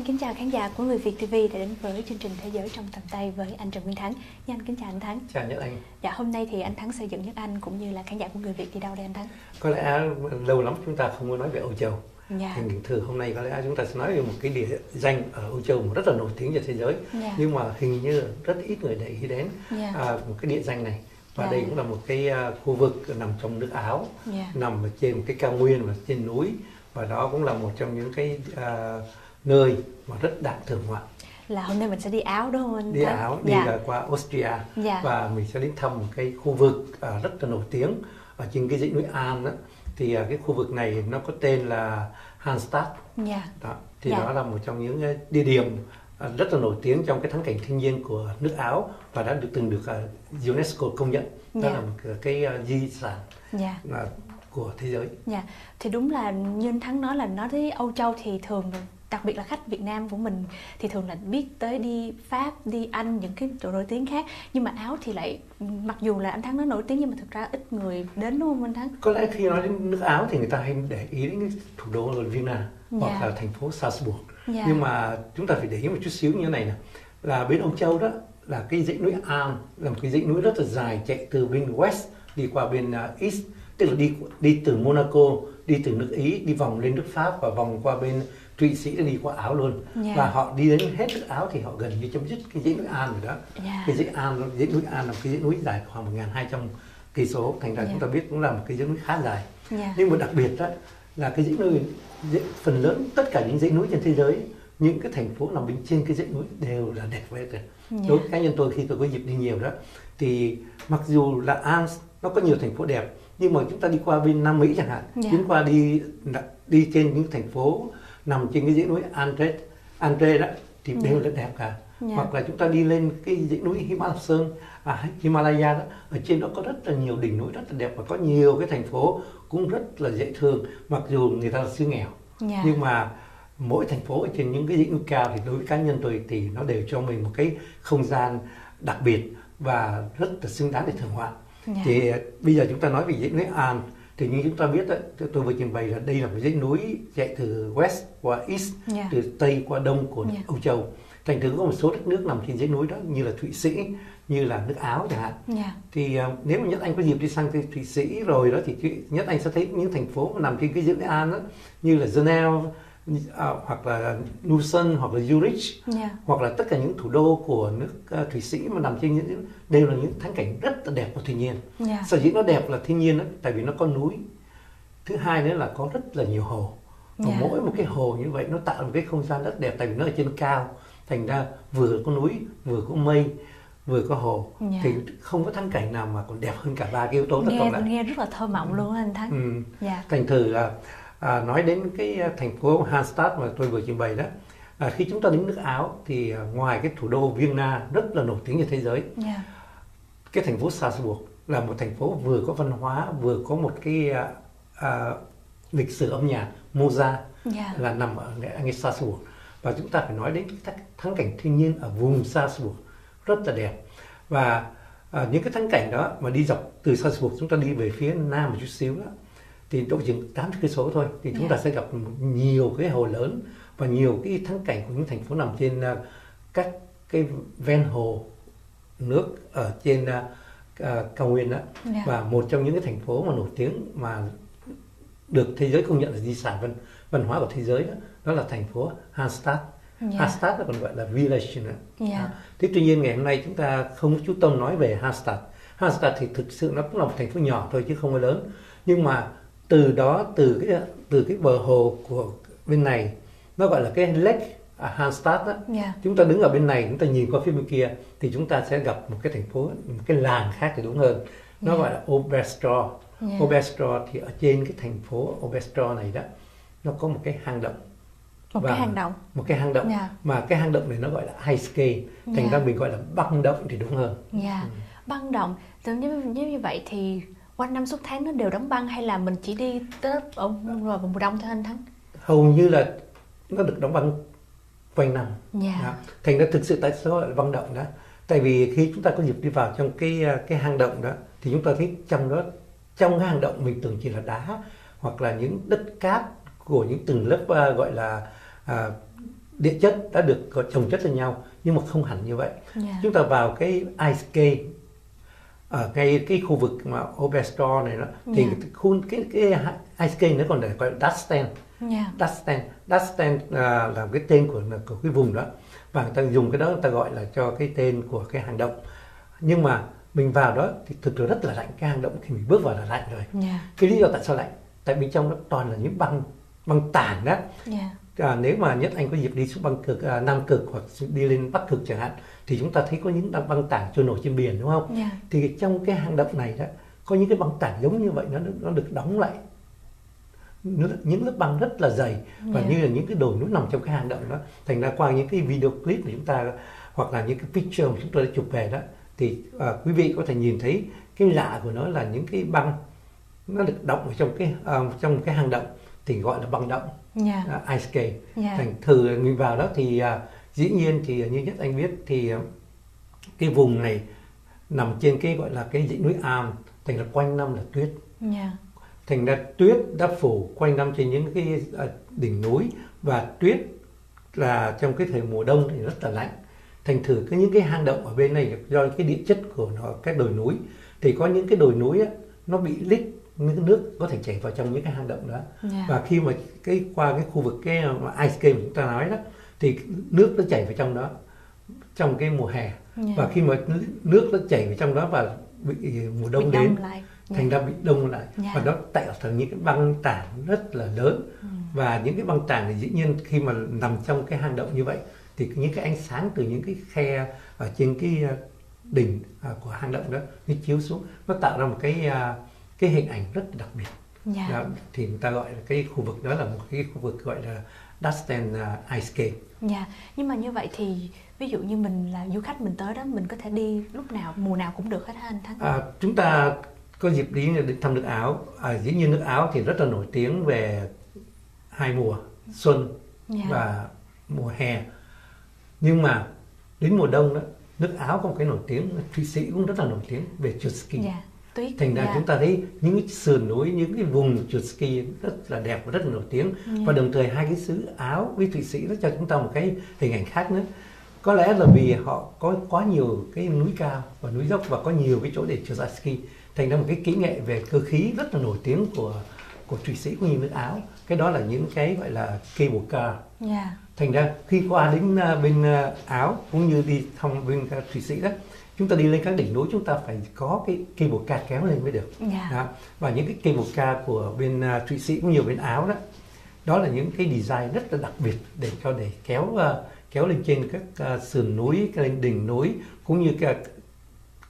Nhân kính chào khán giả của Người Việt TV đã đến với chương trình Thế giới trong tầm tay với anh Trần Nguyên Thắng. Nhân kính chào anh Thắng. Chào Nhất Anh. Dạ hôm nay thì anh Thắng sẽ dẫn Nhất Anh cũng như là khán giả của Người Việt đi đâu đây anh Thắng? Có lẽ lâu lắm chúng ta không có nói về Âu Châu. Dạ. Thì thường hôm nay có lẽ chúng ta sẽ nói về một cái địa danh ở Âu Châu mà rất là nổi tiếng trên thế giới. Dạ. Nhưng mà hình như rất ít người để ý đến Dạ. à, một cái địa danh này. Và Dạ. đây cũng là một cái à, khu vực nằm trong nước Áo, Dạ. nằm ở trên một cái cao nguyên và trên núi và đó cũng là một trong những cái à, nơi mà rất đáng thưởng ngoạn. Là hôm nay mình sẽ đi Áo đúng không anh đi? Áo đi dạ. là qua Austria Dạ. và mình sẽ đến thăm một cái khu vực à, rất là nổi tiếng ở trên cái dãy núi An đó. thì à, cái khu vực này nó có tên là Hanstatt Dạ. đó thì Dạ. đó là một trong những cái địa điểm à, rất là nổi tiếng trong cái thắng cảnh thiên nhiên của nước Áo và đã được từng được à, UNESCO công nhận đó Dạ. là một cái, à, di sản Dạ. à, của thế giới Dạ. Thì đúng là như anh Thắng nói là nói tới Âu Châu thì thường đặc biệt là khách Việt Nam của mình thì thường là biết tới đi Pháp, đi Anh những cái chỗ nổi tiếng khác nhưng mà Áo thì lại mặc dù là anh Thắng nói nổi tiếng nhưng mà thực ra ít người đến đúng không anh Thắng? có lẽ khi nói đến nước Áo thì người ta hay để ý đến cái thủ đô là Vienna Dạ. hoặc là thành phố Salzburg Dạ. nhưng mà chúng ta phải để ý một chút xíu như thế này nè là bên Âu Châu đó là cái dãy núi Alp là một cái dãy núi rất là dài chạy từ bên West đi qua bên uh, East tức là đi đi từ Monaco đi từ nước Ý đi vòng lên nước Pháp và vòng qua bên Thụy Sĩ để đi qua Áo luôn Dạ. và họ đi đến hết nước Áo thì họ gần như chấm dứt cái dãy núi Alp rồi đó Dạ. cái dãy Alp dãy núi Alp là một cái dãy núi dài khoảng 1.200 cây số thành ra Dạ. chúng ta biết cũng là một cái dãy núi khá dài Dạ. nhưng mà đặc biệt đó là cái dãy núi dãy, phần lớn tất cả những dãy núi trên thế giới những cái thành phố nằm bên trên cái dãy núi đều là đẹp hết rồi Dạ. đối với cá nhân tôi khi tôi có dịp đi nhiều đó thì mặc dù là Alps nó có nhiều thành phố đẹp nhưng mà chúng ta đi qua bên Nam Mỹ chẳng hạn Dạ. chúng qua đi đi trên những thành phố nằm trên cái dãy núi Andre Andre đó thì Dạ. đều là đẹp cả Dạ. hoặc là chúng ta đi lên cái dãy núi Himalaya Sơn à, Himalaya đó ở trên đó có rất là nhiều đỉnh núi rất là đẹp và có nhiều cái thành phố cũng rất là dễ thương mặc dù người ta là xứ nghèo Dạ. nhưng mà mỗi thành phố ở trên những cái dãy núi cao thì đối với cá nhân tôi thì nó đều cho mình một cái không gian đặc biệt và rất là xứng đáng để thưởng ngoạn Dạ. thì à, bây giờ chúng ta nói về dãy núi An thì như chúng ta biết đó, tôi- vừa trình bày là đây là một dãy núi chạy từ west qua east Dạ. từ tây qua đông của Dạ. Âu Châu thành thử có một số đất nước nằm trên dãy núi đó như là Thụy Sĩ như là nước Áo chẳng hạn Dạ. thì à, nếu mà nhất anh có dịp đi sang Thụy- Thụy Sĩ rồi đó thì nhất anh sẽ thấy những thành phố mà nằm trên cái dãy An đó như là Geneva à, hoặc là Lucerne hoặc là Zurich Dạ. hoặc là tất cả những thủ đô của nước à, Thụy Sĩ mà nằm trên những đều là những thắng cảnh rất là đẹp của thiên nhiên Dạ. sở dĩ nó đẹp là thiên nhiên đó, tại vì nó có núi thứ hai nữa là có rất là nhiều hồ và Dạ. mỗi một cái hồ như vậy nó tạo một cái không gian rất đẹp tại vì nó ở trên cao thành ra vừa có núi vừa có mây vừa có hồ Dạ. thì không có thắng cảnh nào mà còn đẹp hơn cả ba cái yếu tố đó Nghe nghe rất là thơ mộng luôn anh Thắng. ừ. Dạ. thành thử là à, nói đến cái à, thành phố Hanstatt mà tôi vừa trình bày đó à, khi chúng ta đến nước Áo thì à, ngoài cái thủ đô Vienna rất là nổi tiếng trên thế giới Dạ. cái thành phố Salzburg là một thành phố vừa có văn hóa vừa có một cái à, à, lịch sử âm nhạc Mozart Dạ. là nằm ở ngay, Salzburg và chúng ta phải nói đến cái thắng- thắng cảnh thiên nhiên ở vùng Salzburg rất là đẹp và à, những cái thắng cảnh đó mà đi dọc từ Salzburg chúng ta đi về phía nam một chút xíu đó thì độ chừng 80 cây số thôi. Thì chúng ta sẽ gặp nhiều cái hồ lớn và nhiều cái thắng cảnh của những thành phố nằm trên à, các cái ven hồ nước ở trên à, à, cao nguyên đó. Dạ. và một trong những cái thành phố mà nổi tiếng mà được thế giới công nhận là di sản văn văn hóa của thế giới đó đó là thành phố Hanstatt Dạ. Hanstatt nó còn gọi là village nữa. Dạ. À, thế tuy nhiên ngày hôm nay chúng ta không chú tâm nói về Hanstatt Hanstatt thì thực sự nó cũng là một thành phố nhỏ thôi chứ không có lớn. Nhưng mà từ đó từ cái từ cái bờ hồ của bên này nó gọi là cái lake à, Hanstatt đó Dạ. chúng ta đứng ở bên này chúng ta nhìn qua phía bên kia thì chúng ta sẽ gặp một cái thành phố một cái làng khác thì đúng hơn nó Dạ. gọi là Oberstdorf Dạ. Oberstdorf thì ở trên cái thành phố Oberstdorf này đó nó có một cái hang động Một Và- cái hang động. một cái hang động Dạ. mà cái hang động này nó gọi là ice cave thành Dạ. ra mình gọi là băng động thì đúng hơn Dạ. Băng động. Như, như như vậy thì quanh năm suốt tháng nó đều đóng băng hay là mình chỉ đi tới ở vào mùa đông thôi anh Thắng? hầu như là nó được đóng băng quanh năm Dạ. Đó. thành ra thực sự tại sao gọi là băng động đó tại vì khi chúng ta có dịp đi vào trong cái à, cái hang động đó thì chúng ta thấy trong đó trong cái hang động mình tưởng chỉ là đá hoặc là những đất cát của những từng lớp à, gọi là à, địa chất đã được trồng chất lên nhau nhưng mà không hẳn như vậy Yeah. chúng ta vào cái ice skate ở ngay cái khu vực mà Obestor này đó thì Yeah. cái khu cái cái ice skate nó còn được gọi là dust stand Yeah. dust stand dust stand à, là cái tên của của cái vùng đó và người ta dùng cái đó người ta gọi là cho cái tên của cái hang động nhưng mà mình vào đó thì thực sự rất là lạnh cái hang động khi mình bước vào là lạnh rồi Yeah. cái lý do tại sao lạnh tại bên trong nó toàn là những băng băng tảng đó Yeah. À, nếu mà nhất anh có dịp đi xuống băng cực à, nam cực hoặc đi lên bắc cực chẳng hạn thì chúng ta thấy có những băng băng tảng trôi nổi trên biển đúng không Yeah. thì trong cái hang động này đó có những cái băng tảng giống như vậy nó nó được đóng lại những lớp băng rất là dày và Yeah. như là những cái đồi núi nằm trong cái hang động đó thành ra qua những cái video clip mà chúng ta hoặc là những cái picture mà chúng tôi đã chụp về đó thì à, quý vị có thể nhìn thấy cái lạ của nó là những cái băng nó được động ở trong cái à, trong cái hang động thì gọi là băng động Yeah. à, ice cave Yeah. thành thử mình vào đó thì à, dĩ nhiên thì như nhất anh biết thì à, cái vùng này nằm trên cái gọi là cái dãy núi am thành ra quanh năm là tuyết Yeah. thành ra tuyết đã phủ quanh năm trên những cái à, đỉnh núi và tuyết là trong cái thời mùa đông thì rất là lạnh thành thử cái những cái hang động ở bên này do cái địa chất của nó các đồi núi thì có những cái đồi núi á, nó bị lít những nước có thể chảy vào trong những cái hang động đó Yeah. và khi mà cái qua cái khu vực cái mà ice cave mà chúng ta nói đó thì nước nó chảy vào trong đó trong cái mùa hè Yeah. và khi mà nước nó chảy vào trong đó và bị mùa đông Bị đến lại. thành ra bị đông lại Dạ. và nó tạo thành những cái băng tảng rất là lớn Ừ. và những cái băng tảng thì dĩ nhiên khi mà nằm trong cái hang động như vậy thì những cái ánh sáng từ những cái khe ở trên cái à, đỉnh của hang động đó nó chiếu xuống nó tạo ra một cái à, cái hình ảnh rất đặc biệt Yeah. đó, thì người ta gọi là cái khu vực đó là một cái khu vực gọi là dust and à, ice cave Dạ, nhưng mà như vậy thì ví dụ như mình là du khách mình tới đó mình có thể đi lúc nào mùa nào cũng được hết ha anh Thắng. À, chúng ta có dịp đi đến thăm nước Áo. À, dĩ nhiên nước Áo thì rất là nổi tiếng về hai mùa xuân Dạ. và mùa hè. Nhưng mà đến mùa đông đó, nước Áo có một cái nổi tiếng, Thụy Sĩ cũng rất là nổi tiếng về trượt ski. Dạ, tuyết. Thành ra dạ. chúng ta thấy những cái sườn núi, những cái vùng trượt ski rất là đẹp và rất là nổi tiếng. Dạ. Và đồng thời hai cái xứ Áo với Thụy Sĩ nó cho chúng ta một cái hình ảnh khác nữa. Có lẽ là vì họ có quá nhiều cái núi cao và núi dốc và có nhiều cái chỗ để trượt ski. Thành ra một cái kỹ nghệ về cơ khí rất là nổi tiếng của của Thụy Sĩ cũng như nước Áo. Cái đó là những cái gọi là cable car Dạ. thành ra khi qua đến à, bên à, Áo cũng như đi thăm bên à, Thụy Sĩ đó chúng ta đi lên các đỉnh núi chúng ta phải có cái cable car kéo lên mới được Dạ. đó. và những cái cable car của bên à, Thụy Sĩ cũng như bên Áo đó đó là những cái design rất là đặc biệt để cho để kéo à, kéo lên trên các à, sườn núi lên đỉnh núi cũng như cái,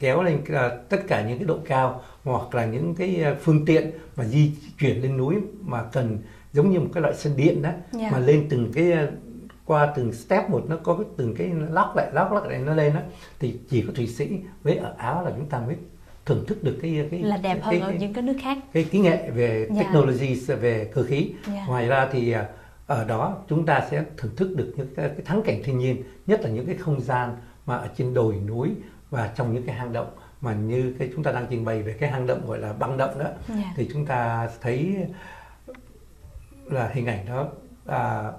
kéo lên à, tất cả những cái độ cao hoặc là những cái à, phương tiện mà di chuyển lên núi mà cần giống như một cái loại xe điện đó Dạ. mà lên từng cái à, qua từng step một nó có cái từng cái lóc lại lóc lóc lại nó lên đó thì chỉ có thụy sĩ với ở áo là chúng ta mới thưởng thức được cái cái Là đẹp hơn cái, ở cái, những cái nước khác. cái kỹ nghệ về Dạ. technology về cơ khí Dạ. ngoài ra thì à, ở đó chúng ta sẽ thưởng thức được những cái, cái thắng cảnh thiên nhiên nhất là những cái không gian mà ở trên đồi núi và trong những cái hang động mà như cái chúng ta đang trình bày về cái hang động gọi là băng động đó Dạ. thì chúng ta thấy là hình ảnh đó à,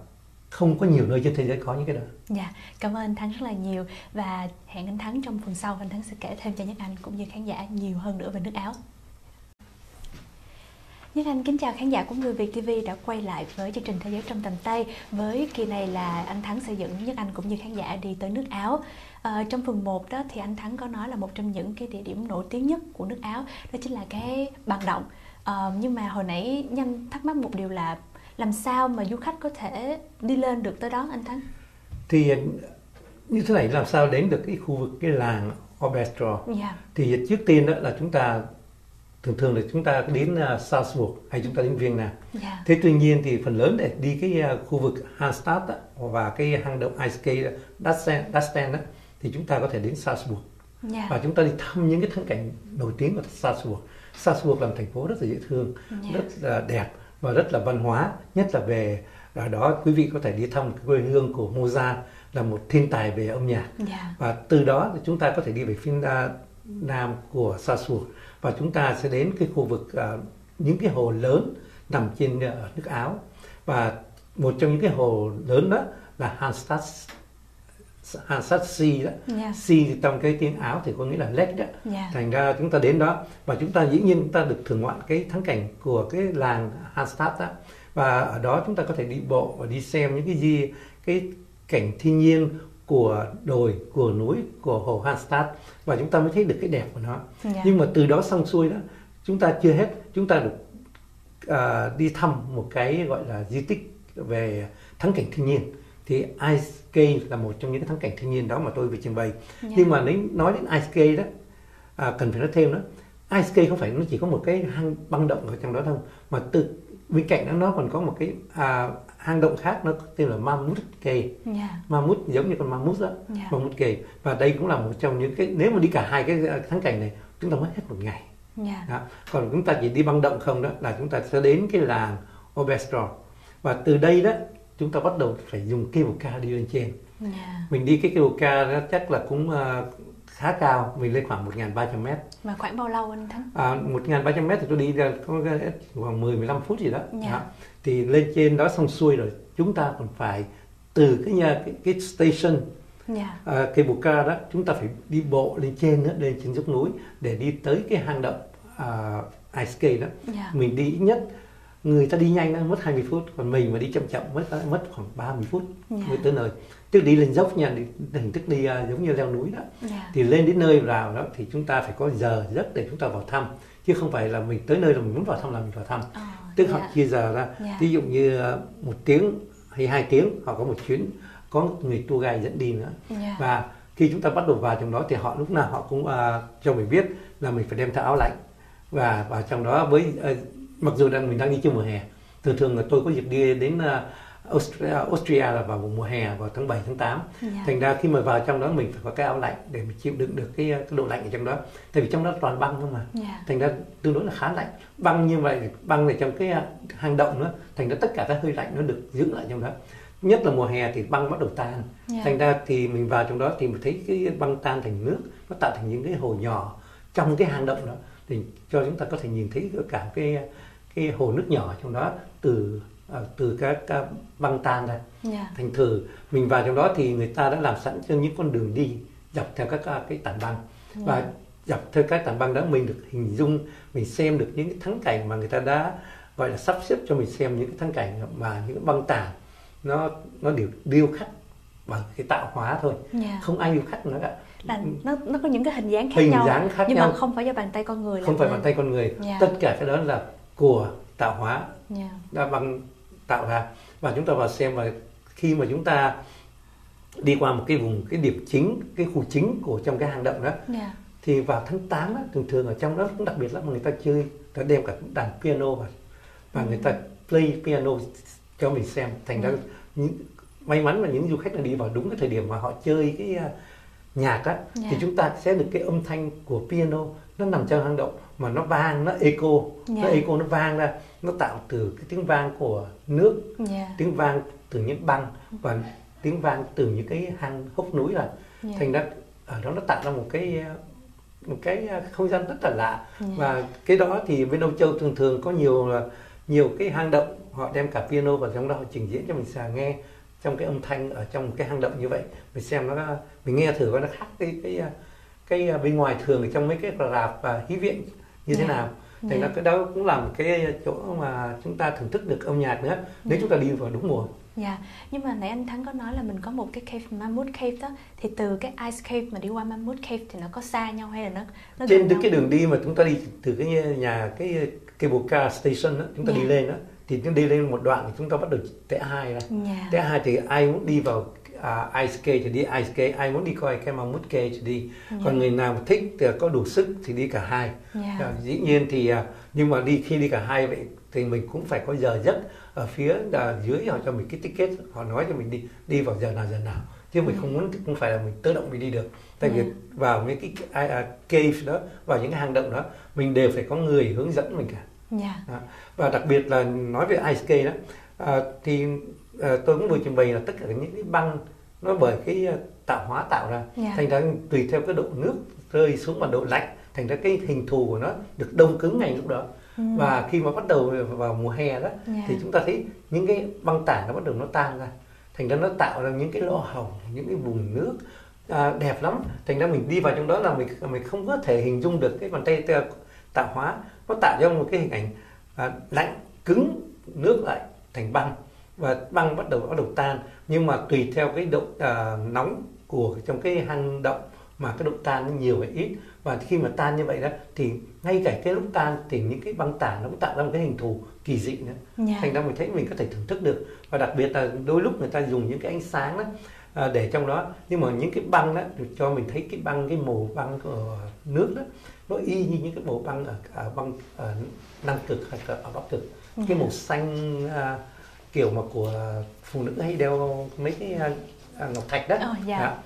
không có nhiều nơi trên thế giới có những cái đó Dạ, cảm ơn anh Thắng rất là nhiều và hẹn anh Thắng trong phần sau anh Thắng sẽ kể thêm cho Nhất Anh cũng như khán giả nhiều hơn nữa về nước Áo. Nhất Anh kính chào khán giả của Người Việt TV đã quay lại với chương trình Thế giới trong tầm tay. Với kỳ này là anh Thắng sẽ dẫn Nhất Anh cũng như khán giả đi tới nước Áo. Ờ, trong phần 1 đó thì anh Thắng có nói là một trong những cái địa điểm nổi tiếng nhất của nước Áo đó chính là cái bằng động. Ờ, nhưng mà hồi nãy nhanh thắc mắc một điều là làm sao mà du khách có thể đi lên được tới đó anh Thắng? thì như thế này làm sao đến được cái khu vực cái làng Obestro Dạ. thì trước tiên đó là chúng ta thường thường là chúng ta đến uh, Salzburg hay chúng ta đến Vienna Dạ. thế tuy nhiên thì phần lớn để đi cái uh, khu vực Hallstatt á, và cái hang động Eiske Dasten Dasten á, thì chúng ta có thể đến Salzburg Dạ. và chúng ta đi thăm những cái thắng cảnh nổi tiếng của Salzburg. Salzburg là một thành phố rất là dễ thương, Dạ. rất là đẹp và rất là văn hóa, nhất là về ở đó quý vị có thể đi thăm quê hương của Mozart là một thiên tài về âm nhạc Dạ. và từ đó thì chúng ta có thể đi về phía na- nam của Salzburg và chúng ta sẽ đến cái khu vực à, những cái hồ lớn nằm trên à, nước Áo và một trong những cái hồ lớn đó là Hansard Hansard C đó. Dạ. C thì trong cái tiếng Áo thì có nghĩa là lake đó. Dạ. thành ra chúng ta đến đó và chúng ta dĩ nhiên chúng ta được thưởng ngoạn cái thắng cảnh của cái làng Hansard đó. Và ở đó chúng ta có thể đi bộ và đi xem những cái gì cái cảnh thiên nhiên của đồi của núi của hồ Hansard và chúng ta mới thấy được cái đẹp của nó. Dạ. nhưng mà từ đó xong xuôi đó chúng ta chưa hết. Chúng ta được à, đi thăm một cái gọi là di tích về thắng cảnh thiên nhiên thì Ice Cave là một trong những cái thắng cảnh thiên nhiên đó mà tôi vừa trình bày Dạ. nhưng mà nếu nói đến Ice Cave đó à, cần phải nói thêm đó Ice Cave không phải nó chỉ có một cái hang băng động ở trong đó đâu mà từ bên cạnh đó nó còn có một cái à, hang động khác nó tên là Mammoth Cave Dạ. Mammoth giống như con Mammoth đó Dạ. Mammoth Cave và đây cũng là một trong những cái nếu mà đi cả hai cái à, thắng cảnh này chúng ta mất hết một ngày Dạ. đó. còn chúng ta chỉ đi băng động không đó là chúng ta sẽ đến cái làng Obestro và từ đây đó chúng ta bắt đầu phải dùng cable car đi lên trên Dạ. mình đi cái cable car đó chắc là cũng à, khá cao mình lên khoảng 1.300 mét Và khoảng bao lâu anh Thắng? à, 1.300 mét thì tôi đi ra có khoảng 10-15 phút gì đó. Dạ. đó thì lên trên đó xong xuôi rồi chúng ta còn phải từ cái nhà cái, cái station Dạ. à, cable car đó chúng ta phải đi bộ lên trên nữa lên trên dốc núi để đi tới cái hang động à, ice cave đó Dạ. mình đi ít nhất người ta đi nhanh nó mất 20 phút còn mình mà đi chậm chậm mất mất khoảng 30 phút Dạ. mới tới nơi tức đi lên dốc nha hình thức đi à, giống như leo núi đó Dạ. thì lên đến nơi vào đó thì chúng ta phải có giờ giấc để chúng ta vào thăm chứ không phải là mình tới nơi là mình muốn vào thăm là mình vào thăm Ờ, tức dạ. họ chia giờ ra Dạ. ví dụ như à, một tiếng hay hai tiếng họ có một chuyến có người tour guide dẫn đi nữa Dạ. và khi chúng ta bắt đầu vào trong đó thì họ lúc nào họ cũng à, cho mình biết là mình phải đem theo áo lạnh và vào trong đó với à, mặc dù đang mình đang đi trong mùa hè thường thường là tôi có dịp đi đến à, Austria, Austria là vào mùa hè vào tháng 7 tháng 8 Dạ. thành ra khi mà vào trong đó mình phải có cái áo lạnh để mình chịu đựng được cái, cái độ lạnh ở trong đó tại vì trong đó toàn băng không mà Dạ. thành ra tương đối là khá lạnh băng như vậy băng này trong cái à, hang động nữa thành ra tất cả các hơi lạnh nó được giữ lại trong đó nhất là mùa hè thì băng bắt đầu tan Dạ. thành ra thì mình vào trong đó thì mình thấy cái băng tan thành nước nó tạo thành những cái hồ nhỏ trong cái hang động đó thì cho chúng ta có thể nhìn thấy cả cái cái hồ nước nhỏ trong đó từ à, từ các, các băng tan ra Dạ. thành thử mình vào trong đó thì người ta đã làm sẵn cho những con đường đi dọc theo các cái tảng băng. Và dọc theo các tảng băng đó mình được hình dung mình xem được những cái thắng cảnh mà người ta đã gọi là sắp xếp cho mình xem những cái thắng cảnh mà những băng tảng nó nó đều điêu khắc bằng cái tạo hóa thôi. Dạ. không ai điêu khắc nữa cả. Là nó nó có những cái hình dáng khác hình nhau dáng khác nhưng nhau. mà không phải do bàn tay con người không phải bàn tay con người. Dạ. tất cả cái đó là của tạo hóa Dạ. đã bằng tạo ra và chúng ta vào xem và khi mà chúng ta đi qua một cái vùng cái điểm chính cái khu chính của trong cái hang động đó Dạ. thì vào tháng 8 á, thường thường ở trong đó cũng đặc biệt lắm mà người ta chơi ta đem cả đàn piano vào và người ta play piano cho mình xem thành ra Ừ. những may mắn là những du khách này đi vào đúng cái thời điểm mà họ chơi cái à, nhạc á Dạ. thì chúng ta sẽ được cái âm thanh của piano nó nằm trong hang động mà nó vang nó echo nó Dạ. echo nó vang ra nó tạo từ cái tiếng vang của nước Dạ. tiếng vang từ những băng và tiếng vang từ những cái hang hốc núi là Dạ. thành ra ở đó nó tạo ra một cái một cái không gian rất là lạ Dạ. và cái đó thì bên Âu Châu thường thường có nhiều nhiều cái hang động họ đem cả piano vào trong đó họ trình diễn cho mình xà nghe trong cái âm thanh ở trong một cái hang động như vậy mình xem nó mình nghe thử coi nó khác cái cái cái bên ngoài thường ở trong mấy cái rạp và hí viện như thế Dạ. nào? Thành ra cái đó cũng là một cái chỗ mà chúng ta thưởng thức được âm nhạc nữa. Nếu chúng ta đi vào đúng mùa. Dạ, nhưng mà nãy anh Thắng có nói là mình có một cái cave Mammoth Cave đó. Thì từ cái Ice Cave mà đi qua Mammoth Cave thì nó có xa nhau hay là nó nó trên cái, đường đi mà chúng ta đi từ cái nhà cái cable car station đó, chúng ta Dạ. đi lên đó thì chúng đi lên một đoạn thì chúng ta bắt đầu tẻ hai ra. Dạ. tẻ hai thì ai muốn đi vào à, ice cave thì đi ice cave ai muốn đi coi cái mammoth cave thì đi Dạ. còn người nào mà thích thì có đủ sức thì đi cả hai Dạ. À, dĩ nhiên thì à, nhưng mà đi khi đi cả hai vậy thì mình cũng phải có giờ giấc ở phía à, dưới họ cho mình cái ticket họ nói cho mình đi đi vào giờ nào giờ nào chứ mình Ừ. không muốn không phải là mình tự động mình đi được tại vì Ừ. vào mấy cái à, à, cave đó vào những cái hang động đó mình đều phải có người hướng dẫn mình cả Dạ. đó. và đặc biệt là nói về ice skate đó à, thì à, tôi cũng vừa trình bày là tất cả những cái băng nó bởi cái à, tạo hóa tạo ra Dạ. thành ra tùy theo cái độ nước rơi xuống và độ lạnh thành ra cái hình thù của nó được đông cứng ngay lúc đó Ừ. và khi mà bắt đầu vào mùa hè đó Dạ. thì chúng ta thấy những cái băng tảng nó bắt đầu nó tan ra thành ra nó tạo ra những cái lỗ hổng những cái vùng nước à, đẹp lắm thành ra mình đi vào trong đó là mình mình không có thể hình dung được cái bàn tay tạo hóa nó tạo ra một cái hình ảnh à, lạnh cứng nước lại thành băng và băng bắt đầu bắt đầu tan nhưng mà tùy theo cái độ à, nóng của trong cái hang động mà cái độ tan nó nhiều hay ít và khi mà tan như vậy đó thì ngay cả cái lúc tan thì những cái băng tảng nó cũng tạo ra một cái hình thù kỳ dị nữa yeah. Dạ. thành ra mình thấy mình có thể thưởng thức được và đặc biệt là đôi lúc người ta dùng những cái ánh sáng đó à, để trong đó nhưng mà những cái băng đó cho mình thấy cái băng cái màu băng của nước đó nó y như những cái màu băng ở, ở băng ở nam cực hay ở bắc cực yeah. cái dạ. màu xanh à, kiểu mà của phụ nữ hay đeo mấy cái à, à ngọc thạch đó oh, yeah. à,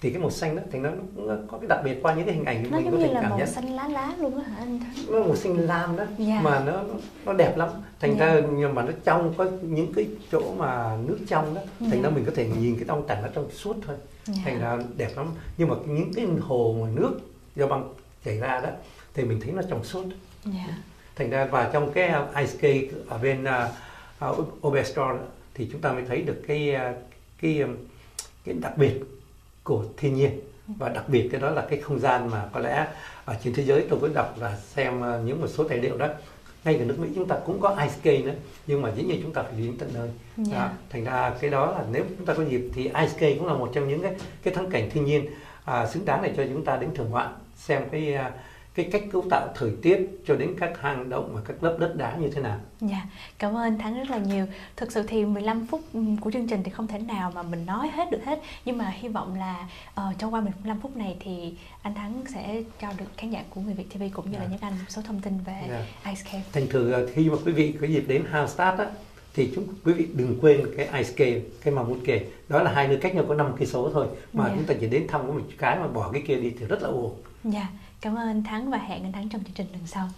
thì cái màu xanh đó thì nó cũng có cái đặc biệt qua những cái hình ảnh nó mình có thể cảm nhận. Nó xanh lá lá luôn á hả anh Nó màu xanh lam đó. Dạ. mà nó nó đẹp lắm. Thành yeah. ra nhưng mà nó trong có những cái chỗ mà nước trong đó, thành yeah. ra mình có thể nhìn cái băng tảng nó trong suốt thôi. Yeah. Thành ra đẹp lắm. Nhưng mà những cái hồ mà nước do băng chảy ra đó thì mình thấy nó trong suốt. Yeah. Thành ra và trong cái ice skate ở bên uh, uh, Oberstdorf thì chúng ta mới thấy được cái uh, cái cái đặc biệt của thiên nhiên và đặc biệt cái đó là cái không gian mà có lẽ ở trên thế giới tôi có đọc và xem ờ, những một số tài liệu đó ngay cả nước Mỹ chúng ta cũng có ice skate nữa nhưng mà dĩ nhiên chúng ta phải đi đến tận nơi yeah. Dạ. đó. thành ra cái đó là nếu chúng ta có dịp thì ice skate cũng là một trong những cái cái thắng cảnh thiên nhiên à, xứng đáng để cho chúng ta đến thưởng ngoạn xem cái uh, cái cách cấu tạo thời tiết cho đến các hang động và các lớp đất đá như thế nào. Dạ, cảm ơn Thắng rất là nhiều. Thực sự thì 15 phút ừ, của chương trình thì không thể nào mà mình nói hết được hết, nhưng mà hy vọng là uh, trong qua 15 phút này thì anh Thắng sẽ cho được khán giả của người Việt TV cũng như yeah. là những anh một số thông tin về yeah. Ice Cave. Thành thử ờ, khi mà quý vị có dịp đến Hallstatt á thì chúng quý vị đừng quên cái Ice Cave, cái mà muốn kể. Đó là hai nơi cách nhau có 5 cây số thôi mà yeah. chúng ta chỉ đến thăm có một cái mà bỏ cái kia đi thì rất là ổn. Dạ. Yeah. Cảm ơn anh Thắng và hẹn anh Thắng trong chương trình lần sau.